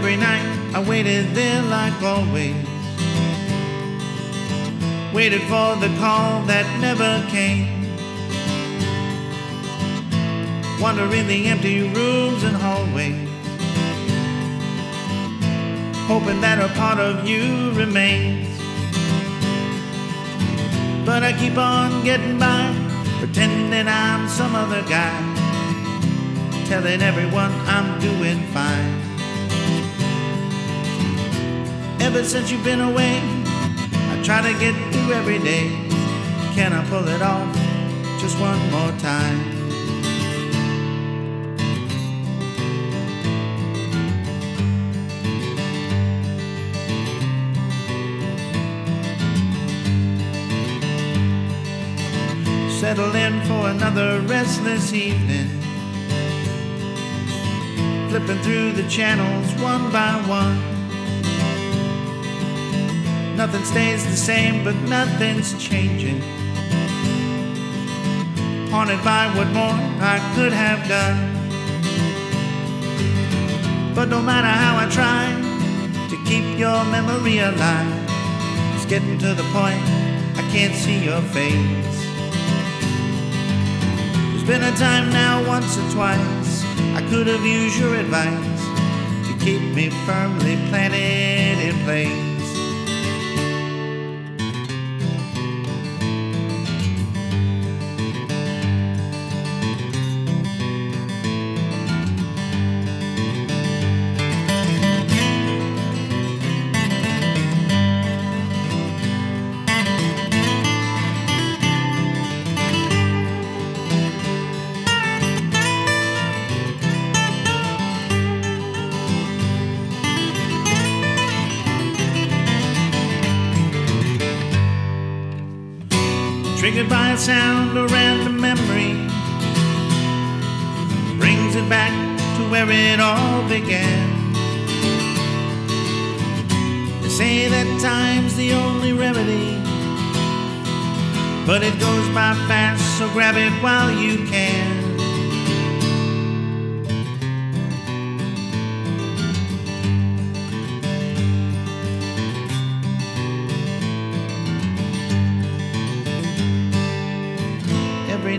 Every night I waited there like always. Waited for the call that never came. Wandering the empty rooms and hallways. Hoping that a part of you remains. But I keep on getting by, pretending I'm some other guy. Telling everyone I'm doing fine. Ever since you've been away, I try to get through every day. Can I pull it off just one more time? Settle in for another restless evening. Flipping through the channels one by one. Nothing stays the same, but nothing's changing. Haunted by what more I could have done. But no matter how I try to keep your memory alive, it's getting to the point I can't see your face. There's been a time now, once or twice, I could have used your advice to keep me firmly planted in place. Triggered by a sound or random memory. Brings it back to where it all began. They say that time's the only remedy. But it goes by fast, so grab it while you can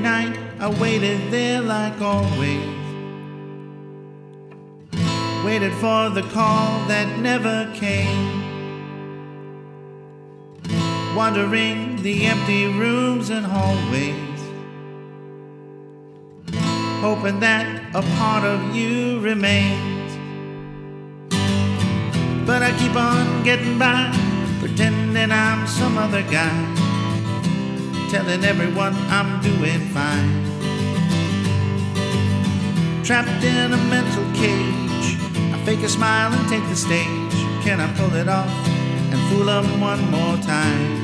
night I waited there like always. Waited for the call that never came. Wandering the empty rooms and hallways. Hoping that a part of you remains. But I keep on getting by, pretending I'm some other guy telling everyone I'm doing fine. Trapped in a mental cage, I fake a smile and take the stage. Can I pull it off and fool them one more time?